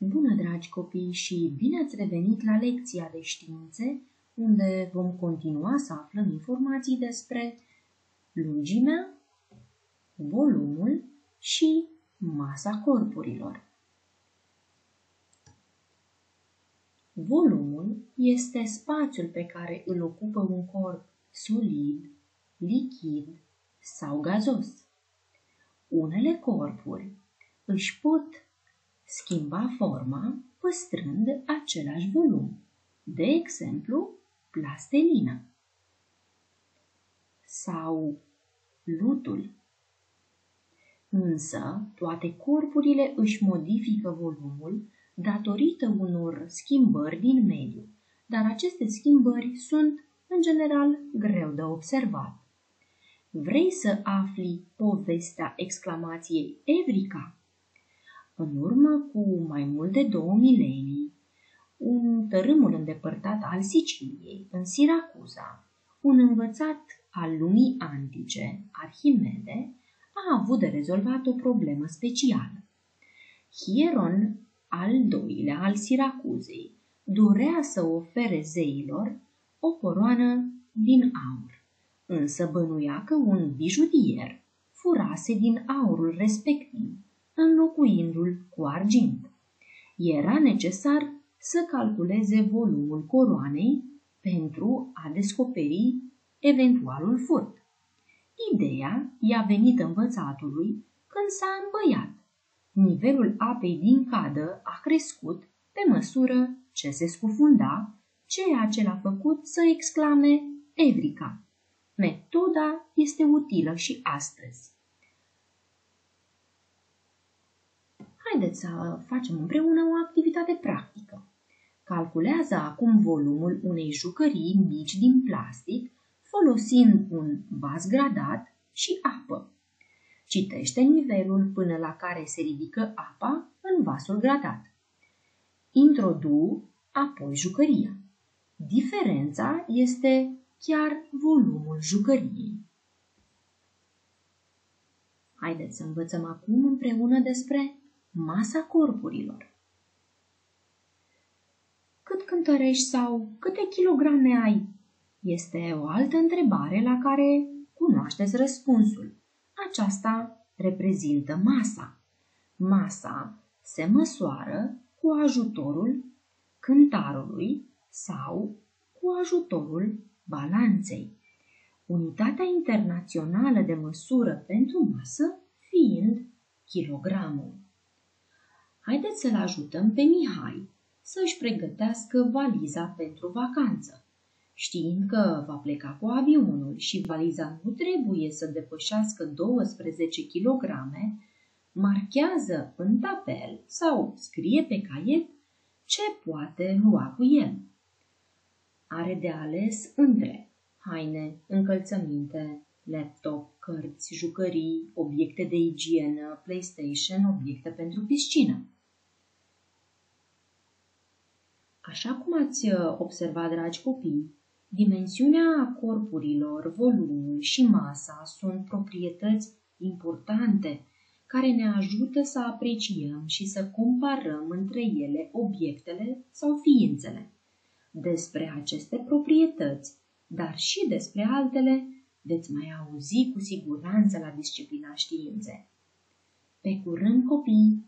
Bună, dragi copii, și bine ați revenit la lecția de științe, unde vom continua să aflăm informații despre lungimea, volumul și masa corpurilor. Volumul este spațiul pe care îl ocupă un corp solid, lichid sau gazos. Unele corpuri își pot schimba forma păstrând același volum. De exemplu, plastelina sau lutul. Însă, toate corpurile își modifică volumul datorită unor schimbări din mediu, dar aceste schimbări sunt, în general, greu de observat. Vrei să afli povestea exclamației Evrica? În urmă cu mai mult de două milenii, un tărâmul îndepărtat al Siciliei, în Siracuza, un învățat al lumii antice, Arhimede, a avut de rezolvat o problemă specială. Hieron al doilea al Siracuzei dorea să ofere zeilor o coroană din aur, însă bănuia că un bijutier furase din aurul respectiv, înlocuindu-l cu argint. Era necesar să calculeze volumul coroanei pentru a descoperi eventualul furt. Ideea i-a venit învățatului când s-a îmbăiat. Nivelul apei din cadă a crescut pe măsură ce se scufunda, ceea ce l-a făcut să exclame Evrica. Metoda este utilă și astăzi. Haideți să facem împreună o activitate practică. Calculează acum volumul unei jucării mici din plastic folosind un vas gradat și apă. Citește nivelul până la care se ridică apa în vasul gradat. Introdu apoi jucăria. Diferența este chiar volumul jucăriei. Haideți să învățăm acum împreună despre masa corpurilor. Cât cântărești sau câte kilograme ai? Este o altă întrebare la care cunoașteți răspunsul. Aceasta reprezintă masa. Masa se măsoară cu ajutorul cântarului sau cu ajutorul balanței. Unitatea internațională de măsură pentru masă fiind kilogramul. Haideți să-l ajutăm pe Mihai să își pregătească valiza pentru vacanță. Știind că va pleca cu avionul și valiza nu trebuie să depășească 12 kg, marchează în tabel sau scrie pe caiet ce poate lua cu el. Are de ales între haine, încălțăminte, laptop, cărți, jucării, obiecte de igienă, PlayStation, obiecte pentru piscină. Așa cum ați observat, dragi copii, Dimensiunea corpurilor, volumul și masa sunt proprietăți importante care ne ajută să apreciem și să comparăm între ele obiectele sau ființele. Despre aceste proprietăți, dar și despre altele, veți mai auzi cu siguranță la disciplina științe. Pe curând, copii!